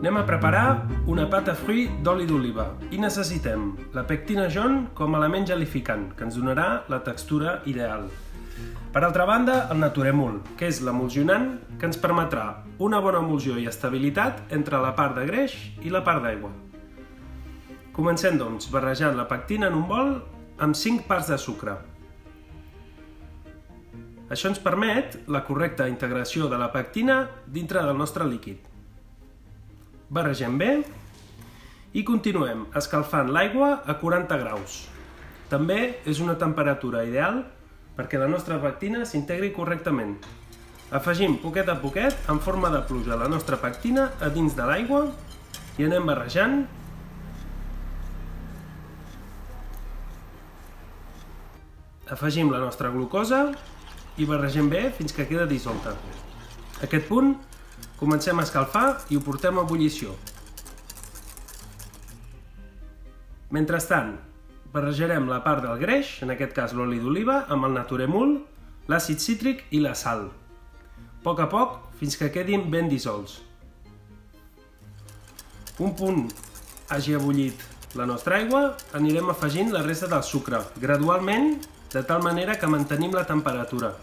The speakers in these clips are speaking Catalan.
Anem a preparar una pata fruit d'oli d'oliva i necessitem la pectina jaune com a element gelificant, que ens donarà la textura ideal. Per altra banda, el naturemul, que és l'emulsionant que ens permetrà una bona emulsió i estabilitat entre la part de greix i la part d'aigua. Comencem, doncs, barrejant la pectina en un bol amb 5 parts de sucre. Això ens permet la correcta integració de la pectina dintre del nostre líquid. Barregem bé i continuem escalfant l'aigua a 40 graus. També és una temperatura ideal perquè la nostra pectina s'integri correctament. Afegim poquet a poquet, en forma de pluja, la nostra pectina a dins de l'aigua i anem barrejant afegim la nostra glucosa i barregem bé fins que queda dissolta. A aquest punt Comencem a escalfar i ho portem a ebullició. Mentrestant, barrejarem la part del greix, en aquest cas l'oli d'oliva, amb el naturemul, l'àcid cítric i la sal. A poc a poc, fins que quedin ben dissolts. Un punt hagi ebullit la nostra aigua, anirem afegint la resta del sucre, gradualment, de tal manera que mantenim la temperatura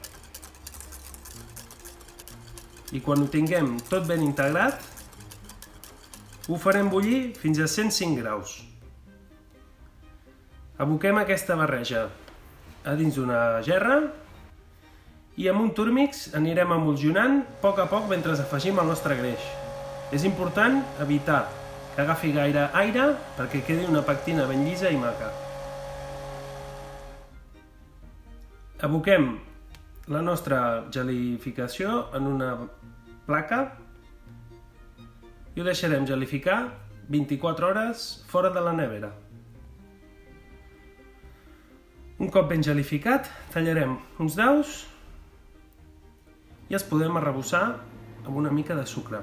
i quan ho tinguem tot ben integrat, ho farem bullir fins a 105 graus. Aboquem aquesta barreja a dins d'una gerra i amb un túrmix anirem emulsionant a poc a poc mentre afegim el nostre greix. És important evitar que agafi gaire aire perquè quedi una pectina ben llisa i maca. Aboquem la nostra gelificació en una placa i ho deixarem gelificar 24 hores fora de la nevera. Un cop ben gelificat, tallarem uns daus i els podem arrebossar amb una mica de sucre.